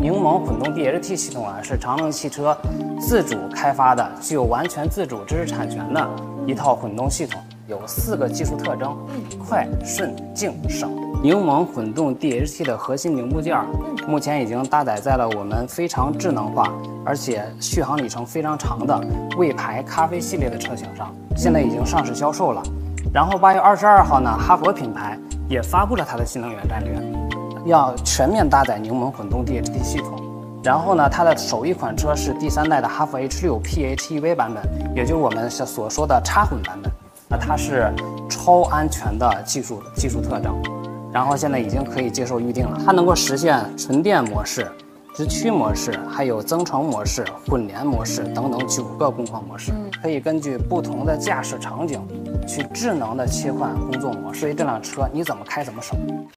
柠檬混动 DHT 系统啊，是长城汽车自主开发的，具有完全自主知识产权的一套混动系统，有四个技术特征：快、顺、静、省。柠檬混动 DHT 的核心零部件，目前已经搭载在了我们非常智能化，而且续航里程非常长的魏牌咖啡系列的车型上，现在已经上市销售了。然后八月二十二号呢，哈弗品牌也发布了它的新能源战略，要全面搭载柠檬混动 DHT 系统。然后呢，它的首一款车是第三代的哈弗 H 六 PHEV 版本，也就是我们所说的插混版本。那它是超安全的技术技术特征。然后现在已经可以接受预定了，它能够实现纯电模式、直驱模式，还有增程模式、混联模式等等九个工况模式，可以根据不同的驾驶场景去智能的切换工作模式。所以这辆车你怎么开怎么省。